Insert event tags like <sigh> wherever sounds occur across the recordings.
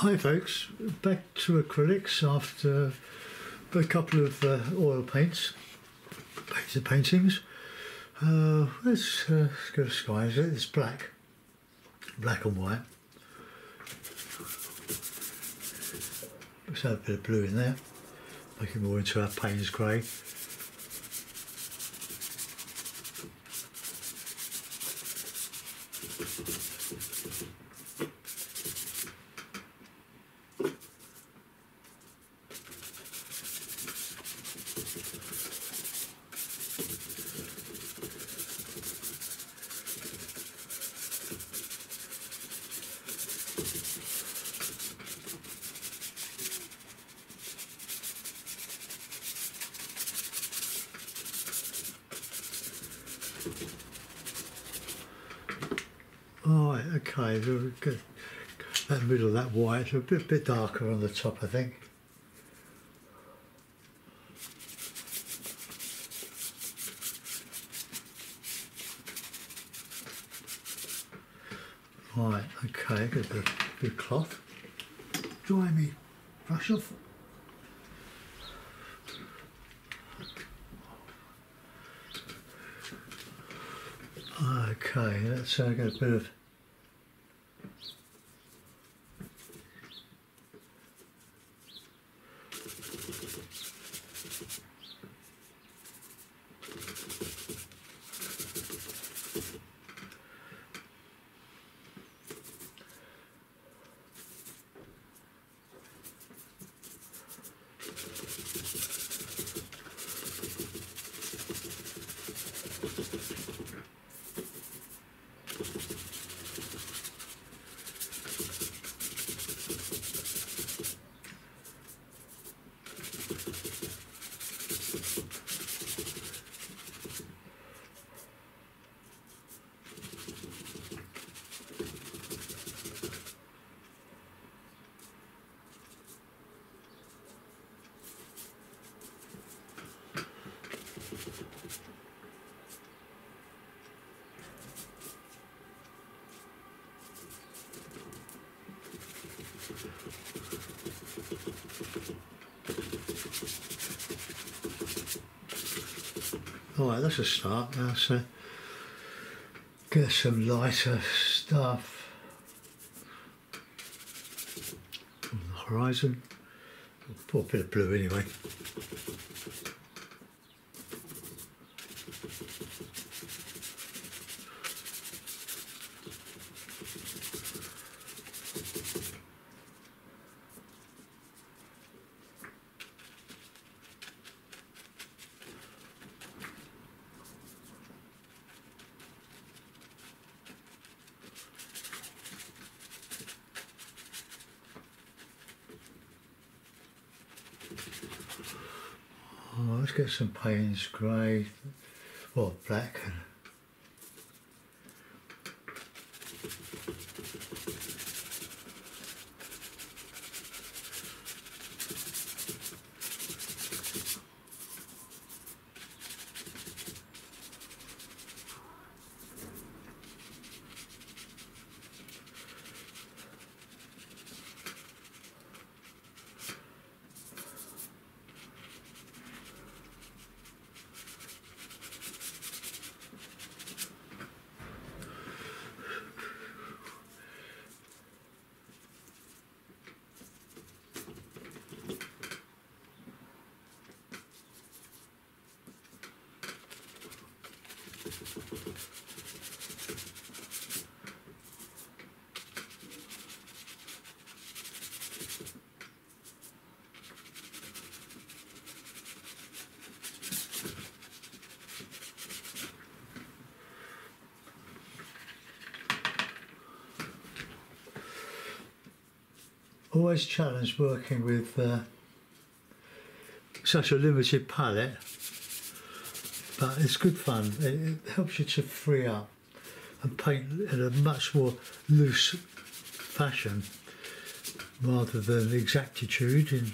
Hi folks, back to acrylics after a couple of uh, oil paints, back to paintings. Uh, let's, uh, let's go to skies, it's black, black and white. Let's add a bit of blue in there, make it more into our Payne's grey. Right, good. That middle that white, a bit, bit darker on the top, I think. Right, okay, get the big cloth. Dry me, brush off. Okay, let's uh, get a bit of All right, that's a start. Now, so get some lighter stuff on the horizon. Put a bit of blue anyway. Get some Payne's grey or black. Always challenged working with uh, such a limited palette, but it's good fun. It, it, helps you to free up and paint in a much more loose fashion rather than exactitude in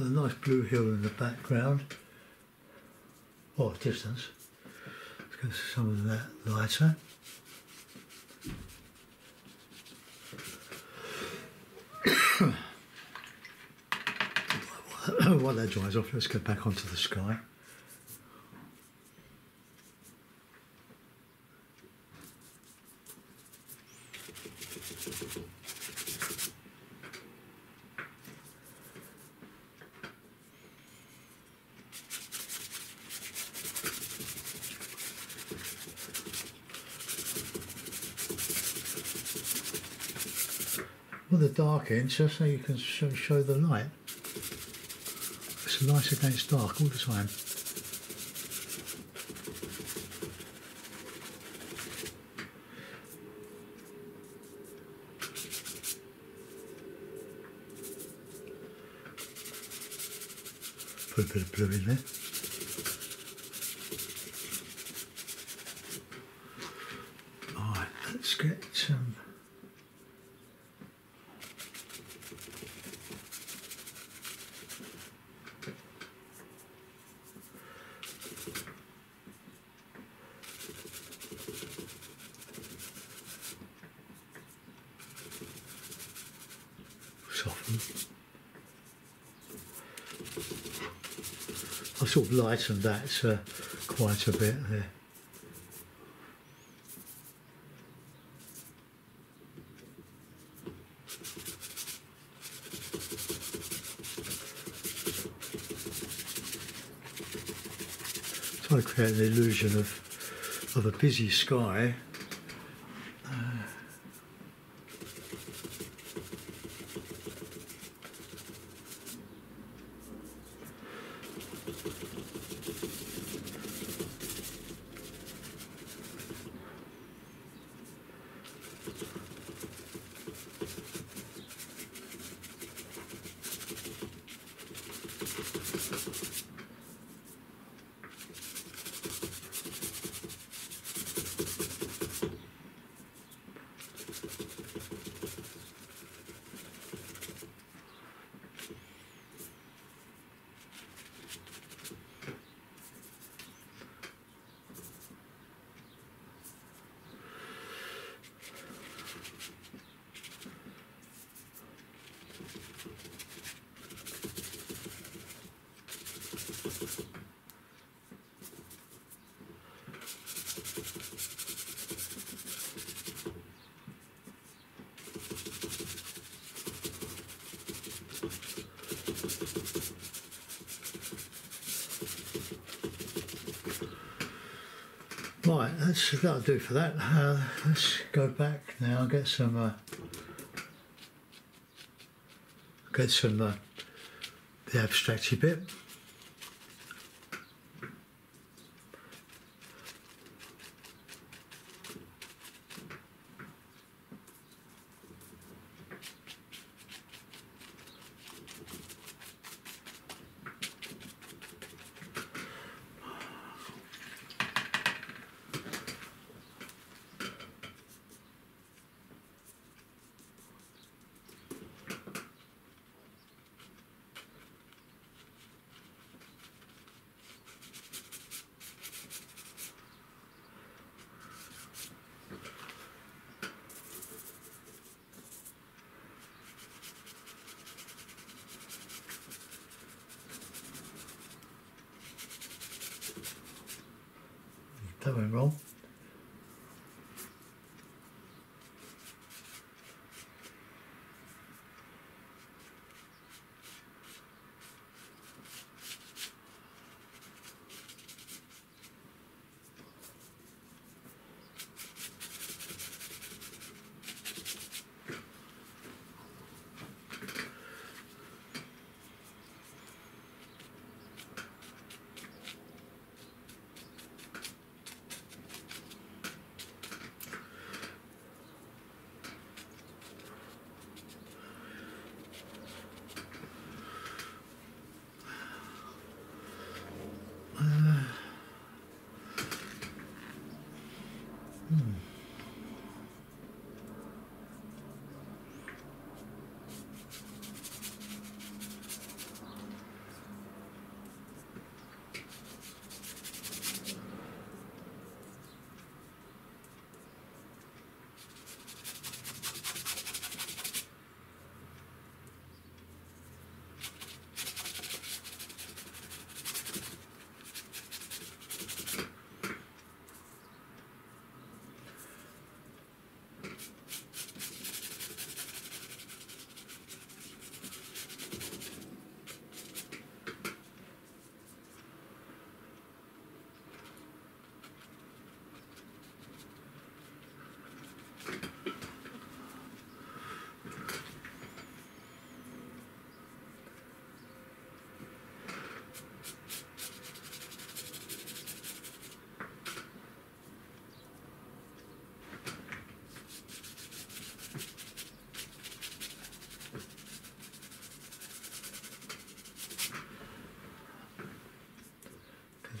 Got a nice blue hill in the background. Oh, distance. Let's go to some of that lighter. <coughs> While that dries off, let's get back onto the sky. Well, the dark end, just so you can show, show the light. It's light against dark all the time. Put a bit of blue in there. Alright, let's get some. soften. Lightened that uh, quite a bit there. Trying to create an illusion of of a busy sky. Right, that's that'll do for that. Uh, let's go back now. Get some. Uh, get some. Uh, the abstracty bit. That went wrong.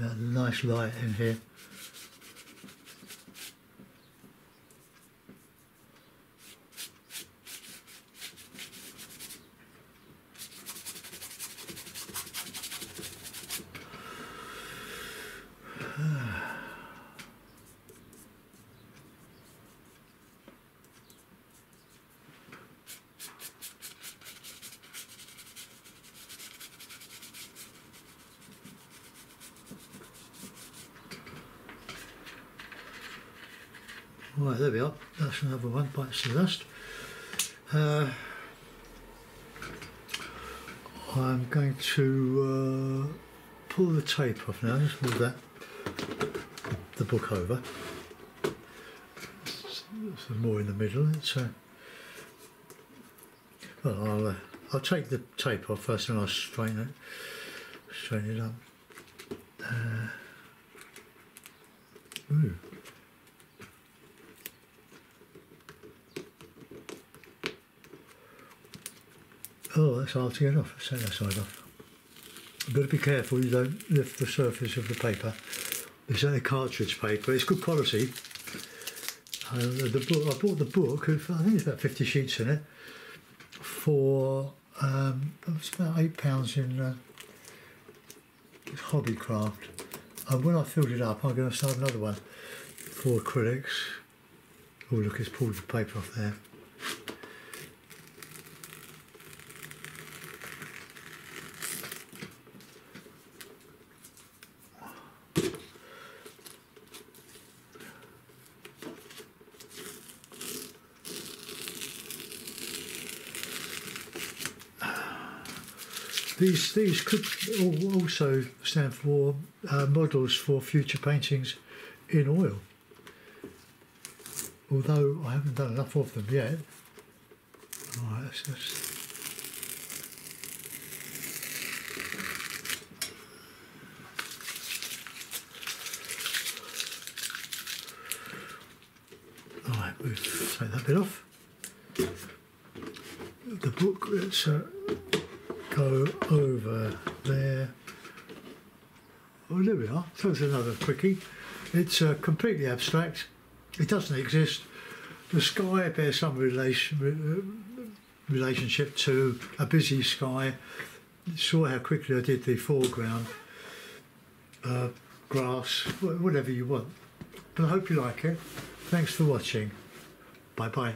Nice light in here. Right, there we are. That's another one, bites the dust. Uh, I'm going to uh, pull the tape off now. Just move that the book over. So more in the middle. It's uh, well, I'll uh, I'll take the tape off first, and I'll straighten it, straighten it up. Uh, ooh. Oh, that's hard to get off. Let's that side off. You've got to be careful you don't lift the surface of the paper. It's only cartridge paper. It's good quality. Uh, the book, I bought the book. I think it's about 50 sheets in it for um, it's about eight pounds in uh, Hobbycraft. And when I filled it up, I'm going to start another one for acrylics. Oh, look, it's pulled the paper off there. These these could also stand for uh, models for future paintings in oil. Although I haven't done enough of them yet. Right, let's just Right, we'll take that bit off. The book, let's uh, go over there. Oh, there we are. So it's another quickie. It's uh, completely abstract. It doesn't exist. The sky bears some relation, re- relationship to a busy sky. Saw how quickly I did the foreground, uh, grass, whatever you want. But I hope you like it. Thanks for watching. Bye bye.